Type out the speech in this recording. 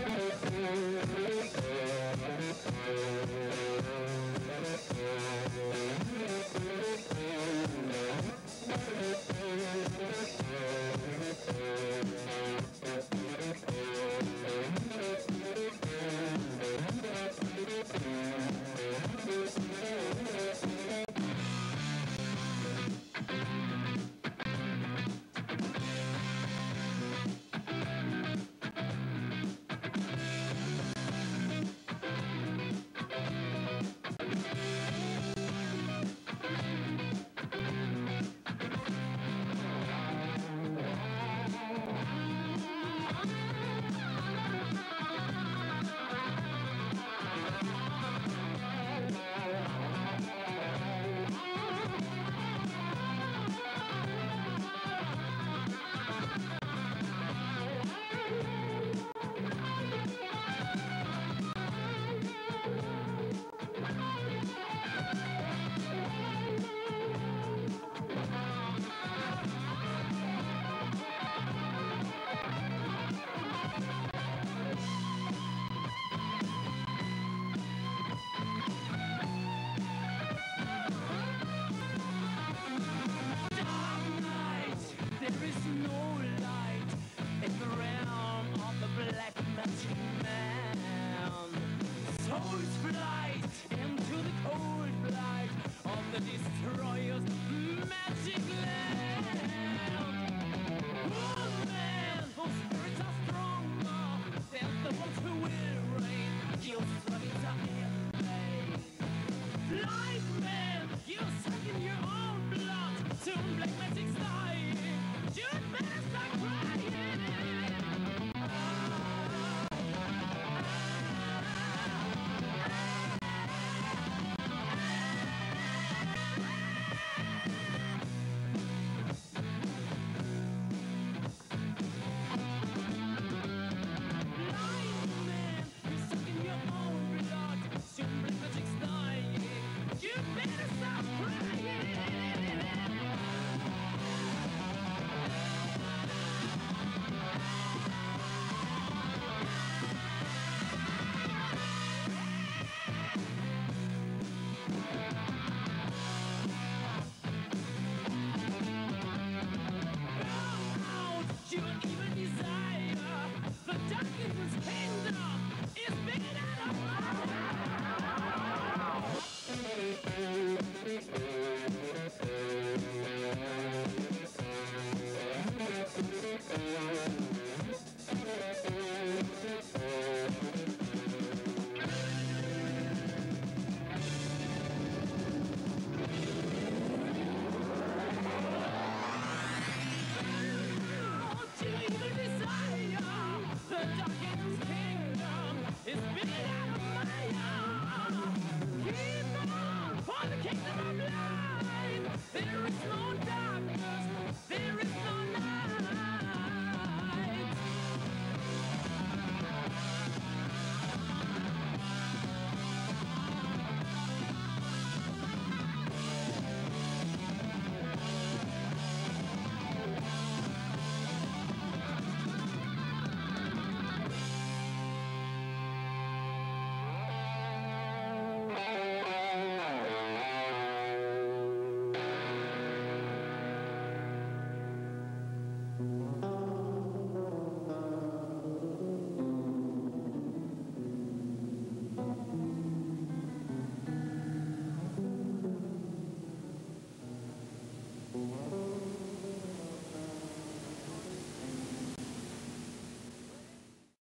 Thank you. There is no doubt.